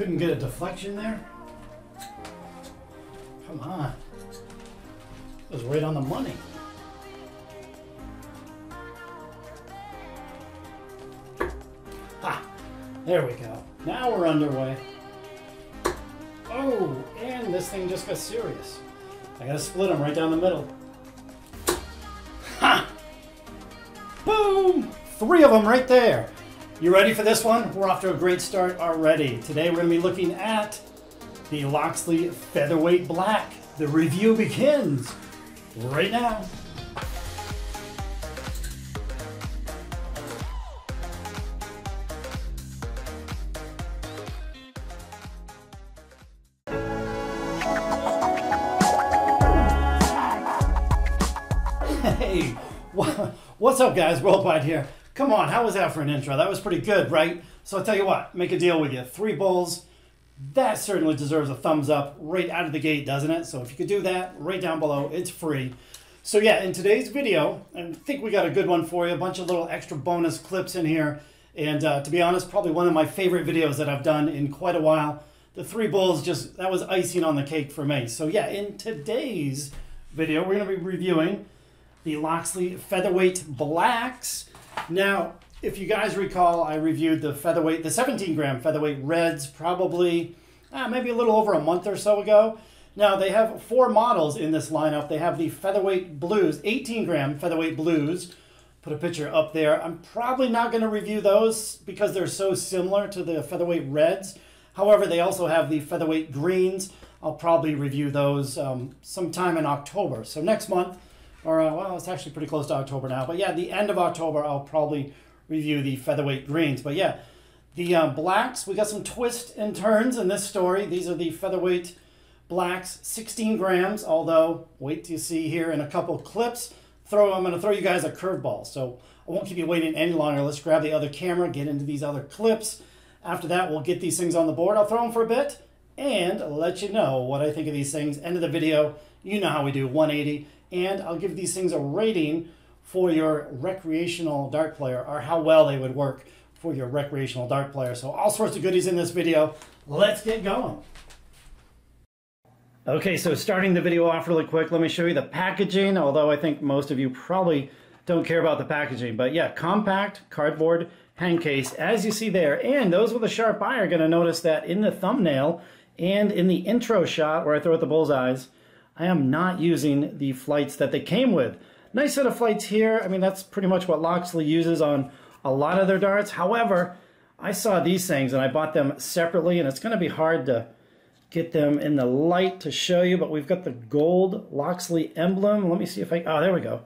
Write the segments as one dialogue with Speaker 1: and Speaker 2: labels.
Speaker 1: couldn't get a deflection there? Come on. It was right on the money. Ha! There we go. Now we're underway. Oh, and this thing just got serious. I gotta split them right down the middle. Ha! Boom! Three of them right there. You ready for this one? We're off to a great start already. Today we're gonna be looking at the Loxley Featherweight Black. The review begins right now. Hey, what's up, guys? Worldwide here. Come on, how was that for an intro? That was pretty good, right? So I'll tell you what, make a deal with you. Three bulls, that certainly deserves a thumbs up right out of the gate, doesn't it? So if you could do that, right down below, it's free. So yeah, in today's video, I think we got a good one for you. A bunch of little extra bonus clips in here. And uh, to be honest, probably one of my favorite videos that I've done in quite a while. The three bulls just, that was icing on the cake for me. So yeah, in today's video, we're to be reviewing the Loxley Featherweight Blacks. Now, if you guys recall, I reviewed the featherweight, the 17 gram featherweight reds probably uh, maybe a little over a month or so ago. Now, they have four models in this lineup. They have the featherweight blues, 18 gram featherweight blues. Put a picture up there. I'm probably not going to review those because they're so similar to the featherweight reds. However, they also have the featherweight greens. I'll probably review those um, sometime in October. So next month, or uh, well, it's actually pretty close to October now. But yeah, the end of October, I'll probably review the featherweight greens. But yeah, the uh, blacks, we got some twists and turns in this story. These are the featherweight blacks, 16 grams. Although, wait till you see here in a couple clips. Throw, I'm going to throw you guys a curveball. So I won't keep you waiting any longer. Let's grab the other camera, get into these other clips. After that, we'll get these things on the board. I'll throw them for a bit and let you know what I think of these things. End of the video, you know how we do, 180 and I'll give these things a rating for your recreational dart player or how well they would work for your recreational dart player. So all sorts of goodies in this video. Let's get going. Okay, so starting the video off really quick, let me show you the packaging, although I think most of you probably don't care about the packaging. But yeah, compact cardboard hang case, as you see there. And those with a sharp eye are going to notice that in the thumbnail and in the intro shot where I throw at the bullseyes, I am not using the flights that they came with. Nice set of flights here. I mean, that's pretty much what Loxley uses on a lot of their darts. However, I saw these things and I bought them separately and it's going to be hard to get them in the light to show you, but we've got the gold Loxley emblem. Let me see if I, oh, there we go.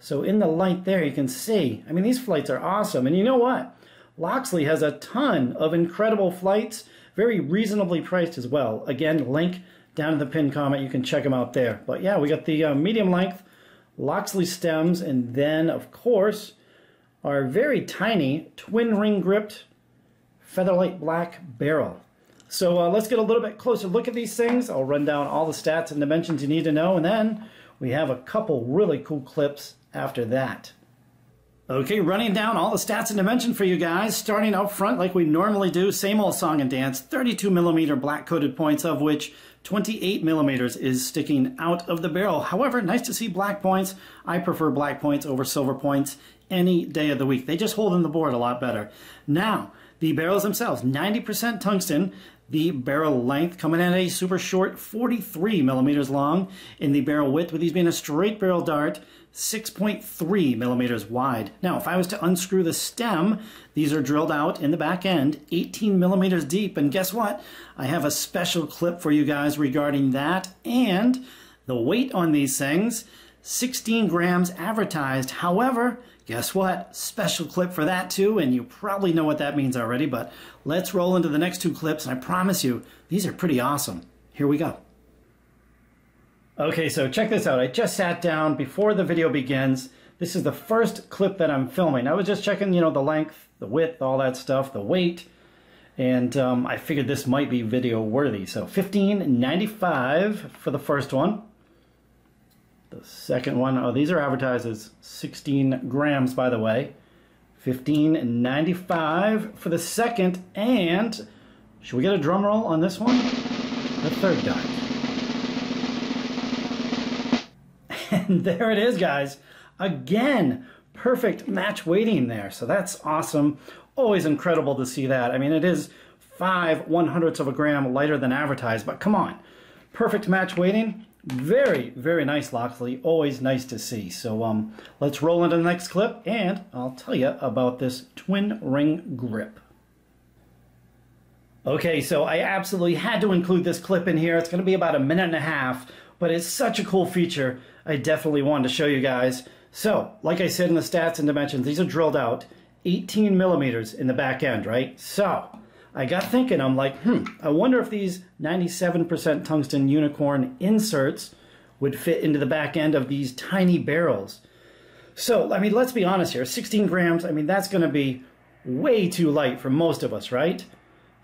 Speaker 1: So in the light there, you can see, I mean, these flights are awesome. And you know what? Loxley has a ton of incredible flights, very reasonably priced as well. Again, link down in the pinned comment. You can check them out there. But yeah, we got the uh, medium length Loxley stems, and then, of course, our very tiny twin ring gripped Featherlight Black barrel. So uh, let's get a little bit closer look at these things. I'll run down all the stats and dimensions you need to know, and then we have a couple really cool clips after that. Okay, running down all the stats and dimension for you guys, starting up front like we normally do, same old song and dance, 32 millimeter black coated points, of which 28 millimeters is sticking out of the barrel. However, nice to see black points. I prefer black points over silver points any day of the week. They just hold in the board a lot better. Now, the barrels themselves, 90% tungsten, the barrel length coming in at a super short 43 millimeters long in the barrel width with these being a straight barrel dart 6.3 millimeters wide. Now, if I was to unscrew the stem, these are drilled out in the back end, 18 millimeters deep. And guess what? I have a special clip for you guys regarding that and the weight on these things, 16 grams advertised. However, guess what? Special clip for that too, and you probably know what that means already, but let's roll into the next two clips, and I promise you, these are pretty awesome. Here we go. Okay, so check this out. I just sat down before the video begins. This is the first clip that I'm filming. I was just checking, you know, the length, the width, all that stuff, the weight, and um, I figured this might be video worthy. So 15.95 for the first one. The second one, oh, these are advertised as 16 grams, by the way. 15.95 for the second, and Should we get a drum roll on this one? The third dart. And there it is, guys. Again, perfect match weighting there. So that's awesome. Always incredible to see that. I mean, it is five one hundredths of a gram lighter than advertised, but come on. Perfect match weighting. Very, very nice, Loxley. Always nice to see. So um, let's roll into the next clip, and I'll tell you about this twin ring grip. Okay, so I absolutely had to include this clip in here. It's going to be about a minute and a half, but it's such a cool feature. I definitely wanted to show you guys. So, like I said in the stats and dimensions, these are drilled out 18 millimeters in the back end, right? So, I got thinking, I'm like, hmm, I wonder if these 97% tungsten unicorn inserts would fit into the back end of these tiny barrels. So, I mean, let's be honest here 16 grams, I mean, that's to be way too light for most of us, right?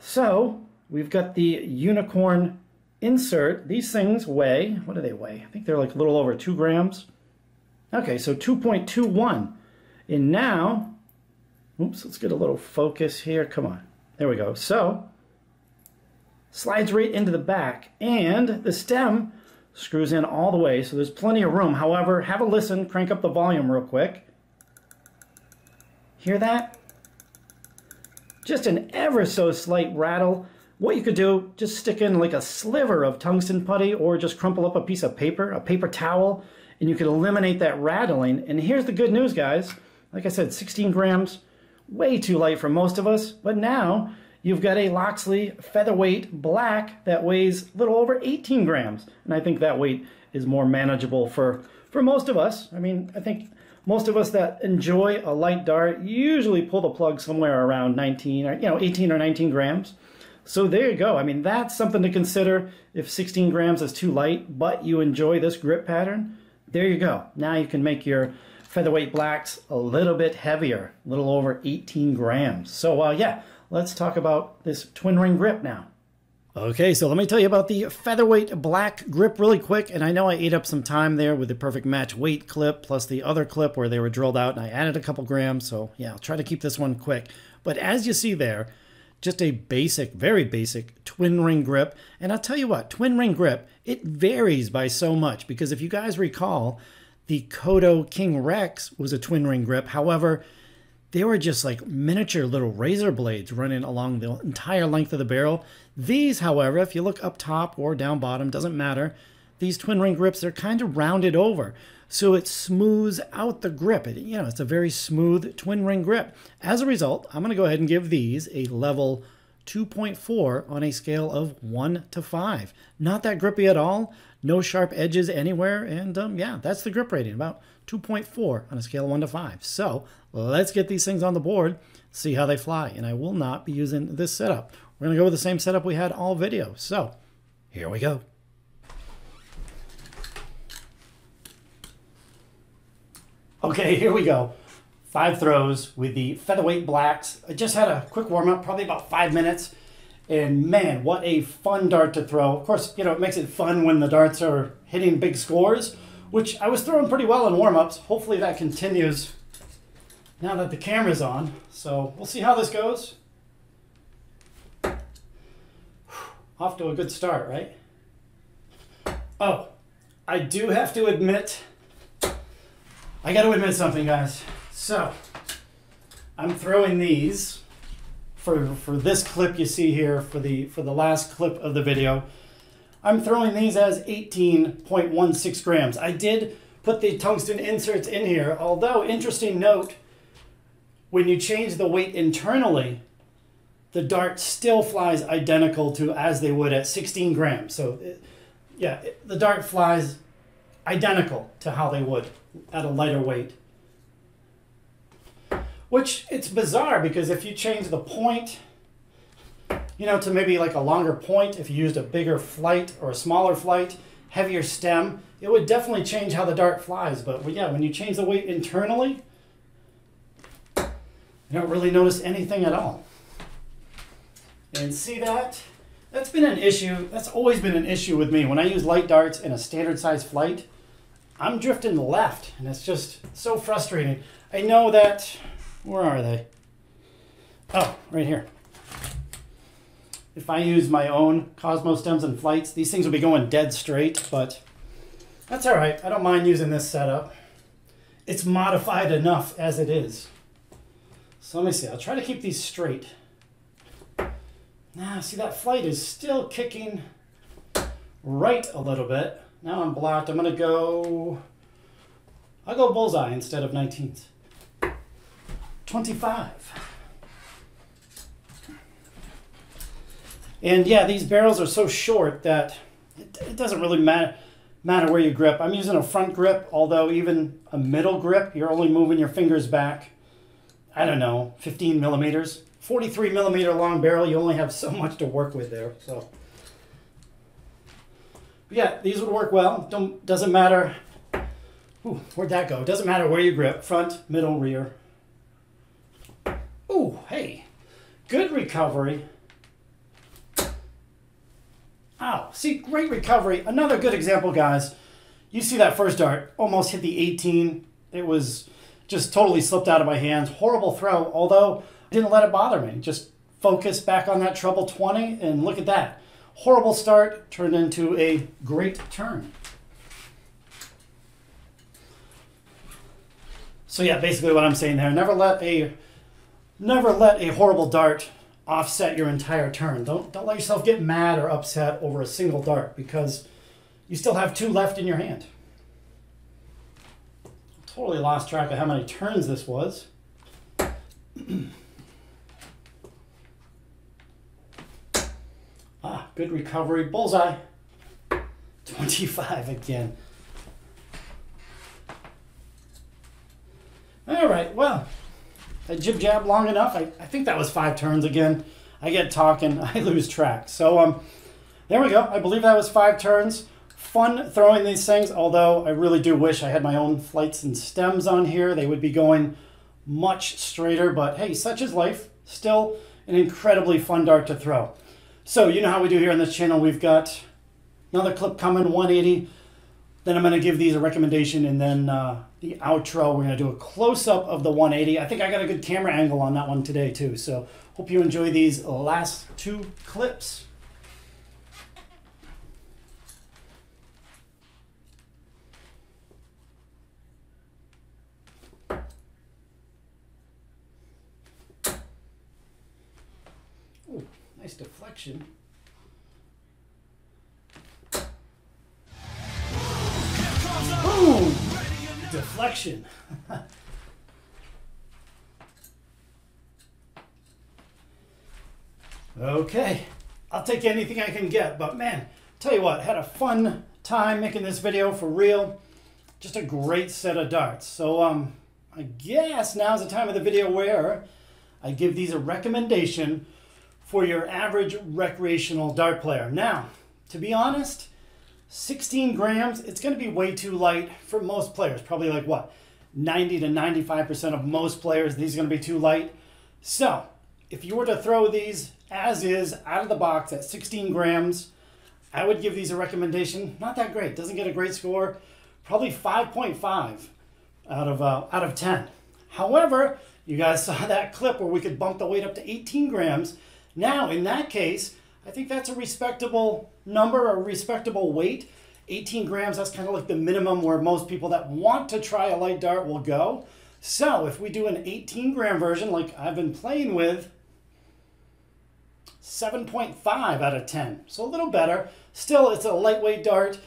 Speaker 1: So, we've got the unicorn insert. These things weigh, what do they weigh? I think they're like a little over two grams. Okay, so 2.21. And now, oops, let's get a little focus here. Come on. There we go. So, slides right into the back, and the stem screws in all the way, so there's plenty of room. However, have a listen, crank up the volume real quick. Hear that? Just an ever so slight rattle. What you could do, just stick in like a sliver of tungsten putty or just crumple up a piece of paper, a paper towel, and you could eliminate that rattling. And here's the good news, guys. Like I said, 16 grams, way too light for most of us, but now you've got a Loxley featherweight black that weighs a little over 18 grams. And I think that weight is more manageable for, for most of us. I mean, I think most of us that enjoy a light dart usually pull the plug somewhere around 19 or, you know, 18 or 19 grams. So there you go. I mean, that's something to consider if 16 grams is too light, but you enjoy this grip pattern. There you go. Now you can make your featherweight blacks a little bit heavier, a little over 18 grams. So uh, yeah, let's talk about this twin ring grip now. Okay, so let me tell you about the featherweight black grip really quick. And I know I ate up some time there with the perfect match weight clip plus the other clip where they were drilled out and I added a couple grams. So yeah, I'll try to keep this one quick. But as you see there, just a basic, very basic twin ring grip. And I'll tell you what, twin ring grip, it varies by so much because if you guys recall, the Kodo King Rex was a twin ring grip. However, they were just like miniature little razor blades running along the entire length of the barrel. These, however, if you look up top or down bottom, doesn't matter. These twin ring grips, they're kind of rounded over. So it smooths out the grip. It, you know, it's a very smooth twin ring grip. As a result, I'm going to go ahead and give these a level 2.4 on a scale of 1 to 5. Not that grippy at all, no sharp edges anywhere, and um, yeah, that's the grip rating, about 2.4 on a scale of 1 to 5. So let's get these things on the board, see how they fly, and I will not be using this setup. We're going to go with the same setup we had all video. So here we go. Okay, here we go five throws with the featherweight blacks. I just had a quick warm up, probably about five minutes. And man, what a fun dart to throw. Of course, you know, it makes it fun when the darts are hitting big scores, which I was throwing pretty well in warm ups. Hopefully that continues now that the camera's on. So we'll see how this goes. Off to a good start, right? Oh, I do have to admit, I got to admit something, guys. So, I'm throwing these for, for this clip you see here, for the, for the last clip of the video. I'm throwing these as 18.16 grams. I did put the tungsten inserts in here, although interesting note, when you change the weight internally, the dart still flies identical to as they would at 16 grams. So yeah, the dart flies identical to how they would at a lighter weight. Which it's bizarre because if you change the point, you know, to maybe like a longer point, if you used a bigger flight or a smaller flight, heavier stem, it would definitely change how the dart flies. But yeah, when you change the weight internally, you don't really notice anything at all. And see that? That's been an issue. That's always been an issue with me. When I use light darts in a standard size flight, I'm drifting left, and it's just so frustrating. I know that where are they? Oh, right here. if I use my own Cosmo stems and flights, these things will be going dead straight, but that's all right. I don't mind using this setup. It's modified enough as it is. So let me see. I'll try to keep these straight. Now, see that flight is still kicking right a little bit. Now I'm blocked. I'm going to go... I'll go bullseye instead of 19s. 25. And yeah, these barrels are so short that it, it doesn't really matter matter where you grip. I'm using a front grip, although even a middle grip, you're only moving your fingers back, I don't know, 15 millimeters. 43 millimeter long barrel, you only have so much to work with there. So, but yeah, these would work well. Don't doesn't matter. Ooh, where'd that go? Doesn't matter where you grip, front, middle, rear. Ooh, hey, good recovery. Ow, see, great recovery. Another good example, guys. You see that first dart, almost hit the 18. It was just totally slipped out of my hands. Horrible throw, although I didn't let it bother me. Just focus back on that treble 20, and look at that. Horrible start turned into a great turn. So yeah, basically what I'm saying there, never let a never let a horrible dart offset your entire turn. Don't don't let yourself get mad or upset over a single dart because you still have two left in your hand. Totally lost track of how many turns this was. good recovery. Bullseye. 25 again. All right, well, I jib jab long enough. I, I think that was five turns again. I get talking, I lose track. So um, there we go. I believe that was five turns. Fun throwing these things, although I really do wish I had my own flights and stems on here. They would be going much straighter, but hey, such is life. Still an incredibly fun dart to throw. So you know how we do here on this channel. We've got another clip coming, 180. Then I'm going to give these a recommendation and then uh, the outro, we're going to do a close-up of the 180. I think I got a good camera angle on that one today too. So hope you enjoy these last two clips. Ooh, deflection. Boom! Deflection. okay, I'll take anything I can get, but man, tell you what, had a fun time making this video for real. Just a great set of darts. So um, I guess now's the time of the video where I give these a recommendation for your average recreational dart player. Now, to be honest, 16 grams, it's going to be way too light for most players. Probably like what? 90 to 95% of most players, these are going to be too light. So, if you were to throw these as is out of the box at 16 grams, I would give these a recommendation. Not that great. Doesn't get a great score. Probably 5.5 out of uh, out of 10. However, you guys saw that clip where we could bump the weight up to 18 grams. Now, in that case, I think that's a respectable number, a respectable weight. 18 grams, that's kind of like the minimum where most people that want to try a light dart will go. So if we do an 18 gram version like I've been playing with, 7.5 out of 10. So a little better. Still, it's a lightweight dart.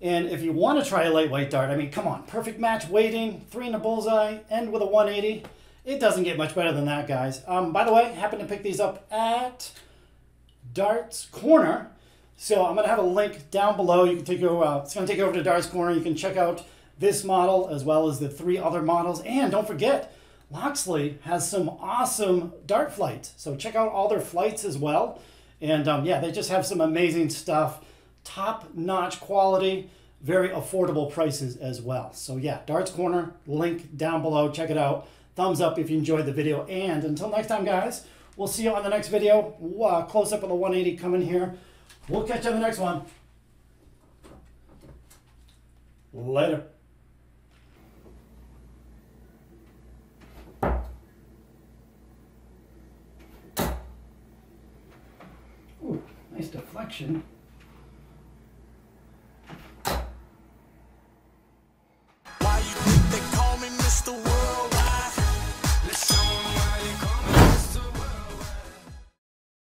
Speaker 1: And if you want to try a lightweight dart, I mean, come on, perfect match weighting, three in a bullseye, end with a 180. It doesn't get much better than that, guys. Um, by the way, I happen to pick these up at Darts Corner. So I'm going to have a link down below. You can take over, uh, it's going to take you over to Darts Corner. You can check out this model as well as the three other models. And don't forget, Loxley has some awesome dart flights. So check out all their flights as well. And um, yeah, they just have some amazing stuff. Top notch quality, very affordable prices as well. So yeah, Darts Corner, link down below. Check it out. Thumbs up if you enjoyed the video. And until next time, guys, We'll see you on the next video. Uh, close up of the 180 coming here. We'll catch you on the next one. Later. Ooh. Nice deflection.